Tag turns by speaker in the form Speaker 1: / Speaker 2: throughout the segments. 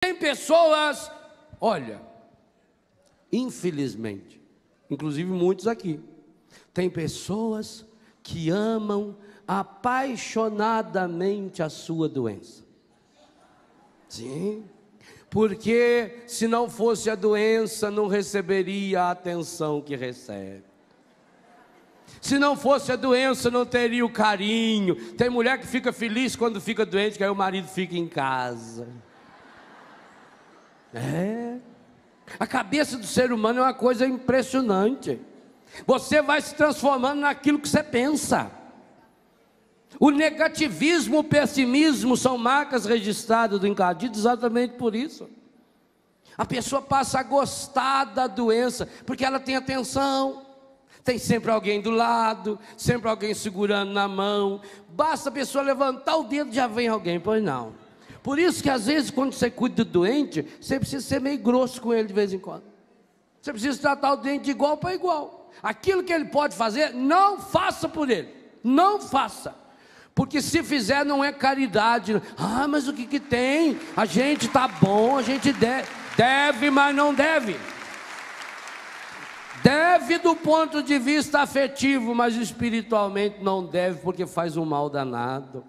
Speaker 1: Tem pessoas, olha, infelizmente, inclusive muitos aqui, tem pessoas que amam apaixonadamente a sua doença. Sim, porque se não fosse a doença, não receberia a atenção que recebe. Se não fosse a doença, não teria o carinho. Tem mulher que fica feliz quando fica doente, que aí o marido fica em casa. É. A cabeça do ser humano é uma coisa impressionante. Você vai se transformando naquilo que você pensa. O negativismo, o pessimismo são marcas registradas do encardido exatamente por isso. A pessoa passa a gostar da doença, porque ela tem atenção, tem sempre alguém do lado, sempre alguém segurando na mão. Basta a pessoa levantar o dedo, já vem alguém, pois não. Por isso que às vezes, quando você cuida do doente, você precisa ser meio grosso com ele de vez em quando. Você precisa tratar o doente de igual para igual. Aquilo que ele pode fazer, não faça por ele. Não faça. Porque se fizer não é caridade. Ah, mas o que, que tem? A gente está bom, a gente deve, deve, mas não deve. Deve do ponto de vista afetivo, mas espiritualmente não deve, porque faz um mal danado.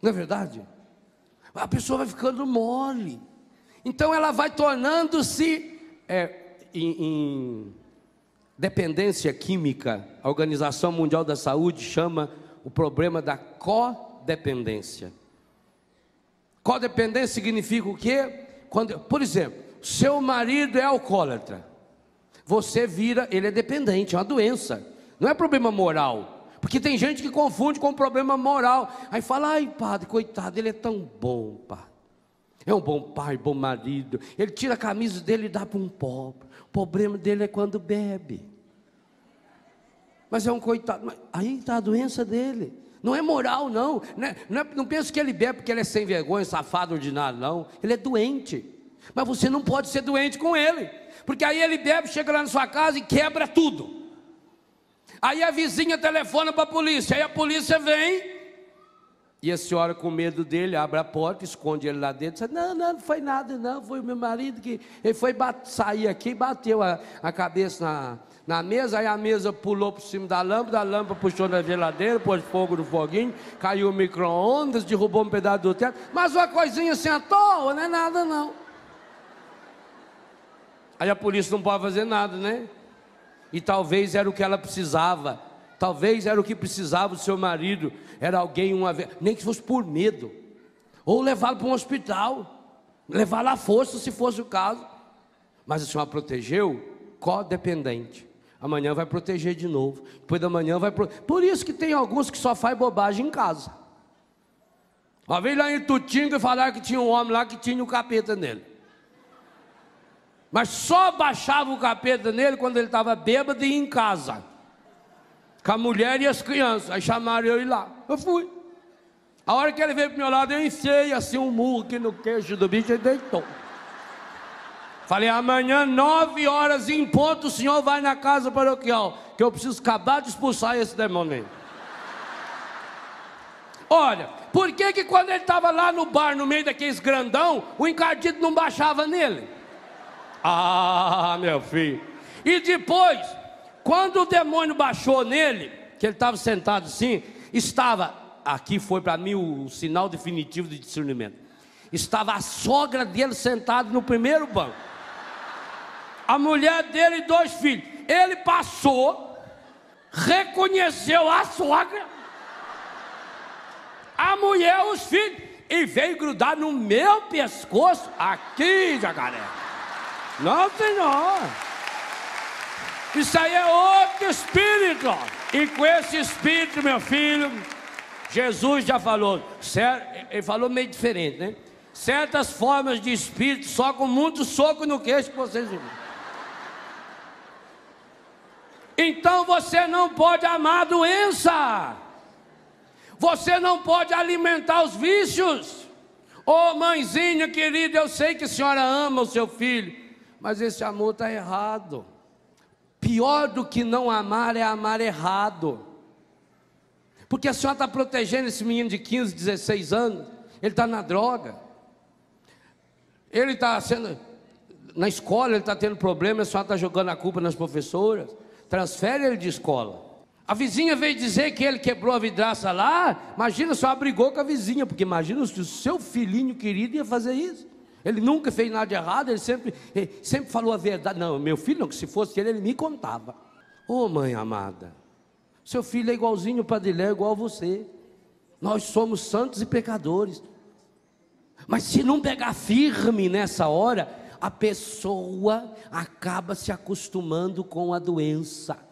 Speaker 1: Não é verdade? A pessoa vai ficando mole. Então ela vai tornando-se é, em, em dependência química. A Organização Mundial da Saúde chama o problema da codependência. Codependência significa o quê? Quando, por exemplo, seu marido é alcoólatra. Você vira, ele é dependente, é uma doença. Não é problema moral. Porque tem gente que confunde com problema moral. Aí fala, ai padre, coitado, ele é tão bom, padre. É um bom pai, bom marido. Ele tira a camisa dele e dá para um pobre. O problema dele é quando bebe. Mas é um coitado. Aí está a doença dele. Não é moral, não. Não, é, não, é, não penso que ele bebe porque ele é sem vergonha, safado, ordinário, não. Ele é doente. Mas você não pode ser doente com ele. Porque aí ele bebe, chega lá na sua casa e quebra tudo. Aí a vizinha telefona para a polícia. Aí a polícia vem. E a senhora, com medo dele, abre a porta, esconde ele lá dentro. Diz, não, não, não foi nada, não. Foi o meu marido que. Ele foi sair aqui bateu a, a cabeça na, na mesa. Aí a mesa pulou por cima da lâmpada. A lâmpada puxou na geladeira, pôs fogo no foguinho. Caiu o micro-ondas, derrubou um pedaço do teto. Mas uma coisinha assim à toa, não é nada, não. Aí a polícia não pode fazer nada, né? E talvez era o que ela precisava. Talvez era o que precisava o seu marido. Era alguém uma vez, nem que fosse por medo. Ou levá-lo para um hospital. Levá-lo à força, se fosse o caso. Mas a senhora protegeu codependente. Amanhã vai proteger de novo. Depois da manhã vai. Pro... Por isso que tem alguns que só faz bobagem em casa. Uma vez lá em Tutinga falaram que tinha um homem lá que tinha o um capeta nele. Mas só baixava o capeta nele quando ele estava bêbado e em casa. Com a mulher e as crianças. Aí chamaram eu ir lá. Eu fui. A hora que ele veio para meu lado, eu enfiei assim um murro aqui no queixo do bicho e deitou. Falei, amanhã, nove horas em ponto, o senhor vai na casa paroquial, que eu preciso acabar de expulsar esse demônio. Olha, por que que quando ele estava lá no bar, no meio daqueles grandão, o encardido não baixava nele? Ah, meu filho. E depois, quando o demônio baixou nele, que ele estava sentado assim, estava, aqui foi para mim o sinal definitivo de discernimento. Estava a sogra dele sentada no primeiro banco. A mulher dele e dois filhos. Ele passou, reconheceu a sogra, a mulher, os filhos, e veio grudar no meu pescoço, aqui, jacaré. Não, senhor. Isso aí é outro espírito. E com esse espírito, meu filho, Jesus já falou, ele falou meio diferente, né? Certas formas de espírito só com muito soco no queixo que vocês viram. Então você não pode amar a doença. Você não pode alimentar os vícios. Ô oh, mãezinha querida, eu sei que a senhora ama o seu filho mas esse amor está errado. Pior do que não amar é amar errado. Porque a senhora está protegendo esse menino de 15, 16 anos. ele está na droga, ele está sendo. Na escola ele está tendo problema, a senhora está jogando a culpa nas professoras. Transfere ele de escola. A vizinha veio dizer que ele quebrou a vidraça lá. Imagina, só brigou com a vizinha, porque imagina se o seu filhinho querido ia fazer isso. Ele nunca fez nada de errado, ele sempre, ele sempre falou a verdade. Não, meu filho não, que se fosse ele, ele me contava. Ô oh, mãe amada, seu filho é igualzinho para Dilé, igual a você. Nós somos santos e pecadores. Mas se não pegar firme nessa hora, a pessoa acaba se acostumando com a doença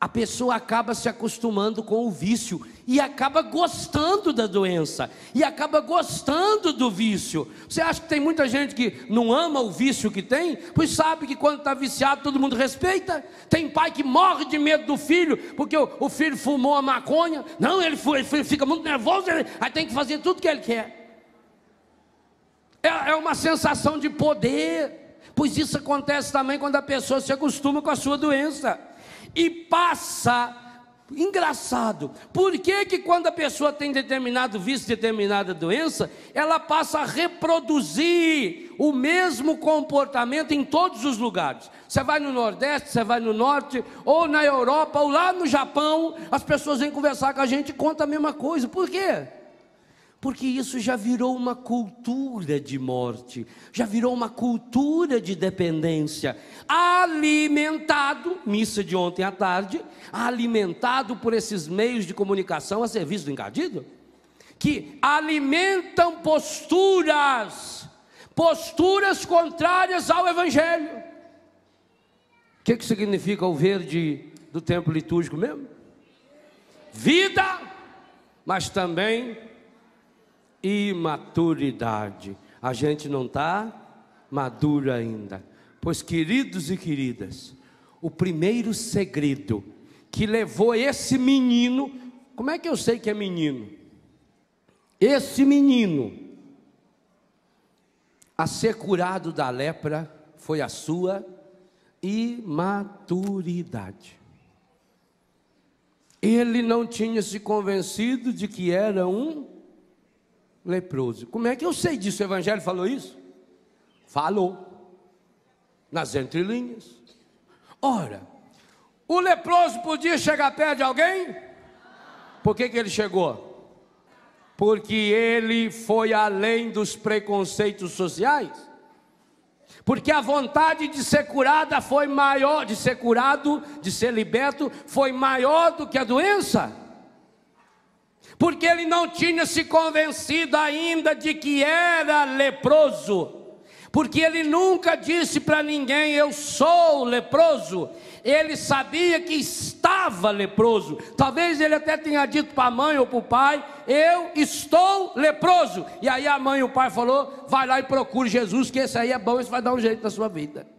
Speaker 1: a pessoa acaba se acostumando com o vício e acaba gostando da doença e acaba gostando do vício. Você acha que tem muita gente que não ama o vício que tem? Pois sabe que quando está viciado todo mundo respeita. Tem pai que morre de medo do filho porque o, o filho fumou a maconha. Não, ele, ele fica muito nervoso, ele, aí tem que fazer tudo que ele quer. É, é uma sensação de poder. Pois isso acontece também quando a pessoa se acostuma com a sua doença e passa. Engraçado, por que, que quando a pessoa tem determinado vício, determinada doença, ela passa a reproduzir o mesmo comportamento em todos os lugares? Você vai no Nordeste, você vai no Norte, ou na Europa, ou lá no Japão, as pessoas vêm conversar com a gente e contam a mesma coisa. Por quê? Porque isso já virou uma cultura de morte, já virou uma cultura de dependência, alimentado, missa de ontem à tarde, alimentado por esses meios de comunicação a serviço do encardido, que alimentam posturas, posturas contrárias ao Evangelho. O que, que significa o verde do templo litúrgico mesmo? Vida, mas também imaturidade. A gente não está maduro ainda. Pois, queridos e queridas, o primeiro segredo que levou esse menino, como é que eu sei que é menino? Esse menino a ser curado da lepra foi a sua imaturidade. Ele não tinha se convencido de que era um leproso. Como é que eu sei disso? O Evangelho falou isso? Falou. Nas entrelinhas. Ora, o leproso podia chegar perto de alguém? Por que, que ele chegou? Porque ele foi além dos preconceitos sociais. Porque a vontade de ser curada foi maior, de ser curado, de ser liberto, foi maior do que a doença porque ele não tinha se convencido ainda de que era leproso, porque ele nunca disse para ninguém: Eu sou leproso. Ele sabia que estava leproso. Talvez ele até tenha dito para a mãe ou para o pai: Eu estou leproso. E aí a mãe e o pai falou: Vai lá e procure Jesus, que esse aí é bom, esse vai dar um jeito na sua vida.